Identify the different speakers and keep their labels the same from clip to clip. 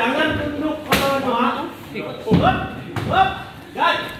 Speaker 1: jangan tunduk kalau doa. Up, up. Dan.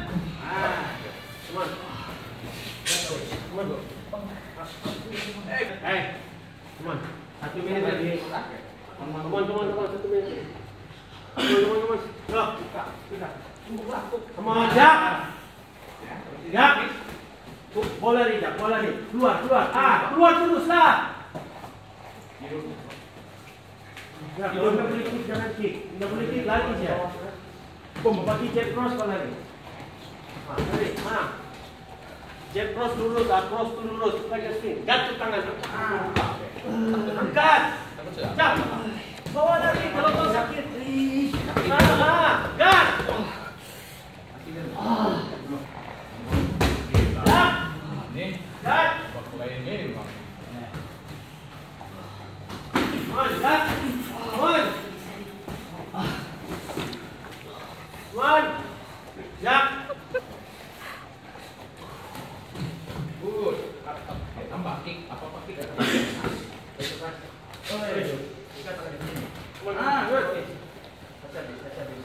Speaker 1: On. Satu minit lagi. On, come on. Satu minit. Come on, come on, come on. Go. Come on, Jack. Jack. Bola ni, Jack. Bola ni. Keluar, keluar. Ah, keluar terus lah. Jangan boleh kick, jangan kick. Tidak boleh kick, lari je. Bom, bagi jab cross kau lari. Ah, lari. Ah. Jab cross lurus, ah, cross tu lurus. Pakai swing. Gat tu tangan. Angkat. Jack. Bawa lari kalau kau sakit. Ah, ah. Jack. Gat. Come on, Jack. Come on. Come on. Jack. Come on. Ah, good. Baca habis, baca habis.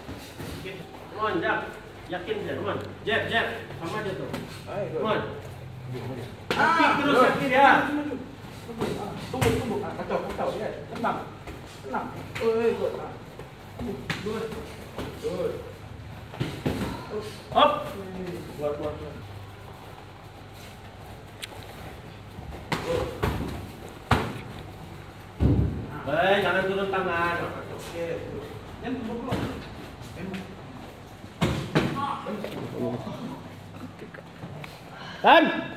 Speaker 1: Sikit. Come on, Jack. Yakin je. Come on. Jab, jab. Sama je tu. Come on. Kick terus yakin ya.
Speaker 2: Tunggu, tunggu. Ah, Kacau, kacau. Ya, tenang. Tenang. Oi, good. Ah. Good. Good.
Speaker 1: Up.
Speaker 2: Keluar, keluar, keluar.
Speaker 1: jangan turun tangan.
Speaker 2: Oke. Okay. Dan. Okay. Okay.
Speaker 1: Okay. Okay. Okay.